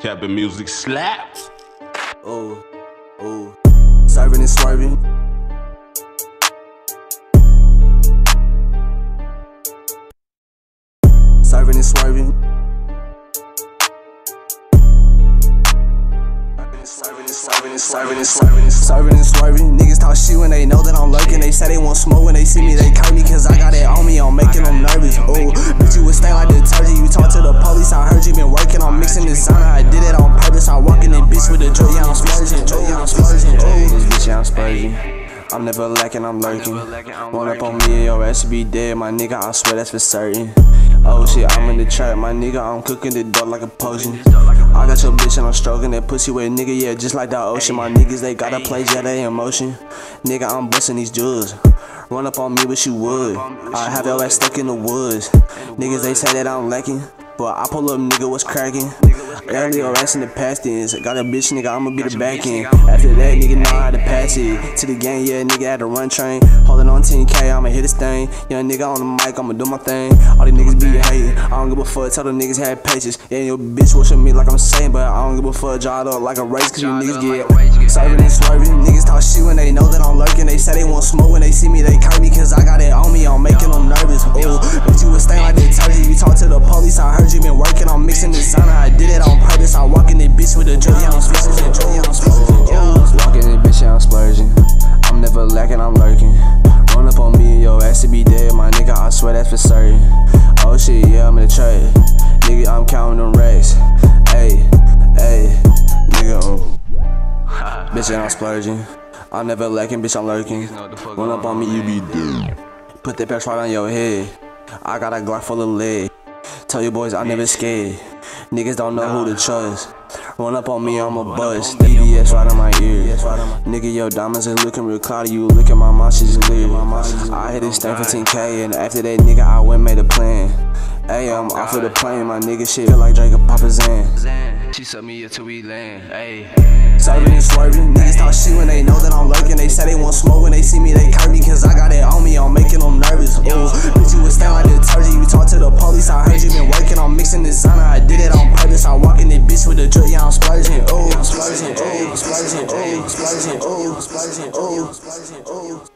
Cabin Musik Slaps. Oh, oh, serving and swerving. Serving and swerving. Serving and serving and serving and serving and serving and swerving. Niggas talk shit when they know that I'm lurking. They say they want smoke when they see me, they curve me cause I got it on me. I'm making them nervous. Oh, bitch, you would stay like detergent. You talk to the police, I heard you been working on mixing this yeah, I'm splurging. I'm never lacking, I'm lurking. Run up on me, your ass be dead, my nigga, I swear that's for certain. Oh shit, I'm in the trap, my nigga, I'm cooking the dope like a potion. I got your bitch and I'm stroking that pussy with nigga, yeah, just like the ocean. My niggas, they gotta play, yeah, they in motion. Nigga, I'm busting these jewels. Run up on me, wish you would. I have your ass stuck in the woods. Niggas, they say that I'm lacking. But I pull up, nigga, what's cracking? Got a nigga racks in the past tense. Got a bitch, nigga, I'ma be the back end. After that, nigga, know how to pass it. To the game, yeah, nigga, had to run train. Holding on 10K, I'ma hit this thing. Young nigga on the mic, I'ma do my thing. All these niggas be hating. I don't give a fuck, tell the niggas had patience. Yeah, your bitch worship me like I'm saying, but I don't give a fuck, jawed up like a race, cause you niggas get serving and swerving. Niggas talk shit when they know that I'm lurking. They say they want smoke when they see me, they curve me, cause I got it on me. I'm in this bitch with a joy, yeah, I'm splurging. Joy, I'm splurging. Walk in this bitch, yeah, I'm splurging. I'm never lacking, I'm lurking. Run up on me and your ass to be dead, my nigga. I swear that's for certain. Oh shit, yeah, I'm in the trap. Nigga, I'm counting them racks. Hey, hey, nigga, um. bitch, yeah, I'm splurging. I'm never lacking, bitch, I'm lurking. Run up on me, you be dead. Put that patch right on your head. I got a Glock full of lead. Tell you boys I never scared. Niggas don't know who to trust. Run up on me, I'm a bust. VVS right on my ear. Nigga, your diamonds ain't looking real cloudy. You look at my mouth, she's clear. I hit this thing for 10K, and after that, nigga, I went made a plan. Hey, I'm off of the plane, my nigga shit feel like Drake or Papa Zan. She suck me up till we land. Ayy. Serving and swerving, niggas talk shit when they know that I'm lurking. They say they want smoke when they see me, bitch with a drip, yeah, I'm splurging. Ooh, I'm splurging, ooh, splurging, ooh, splurging, ooh, splurging, ooh, splurging, ooh.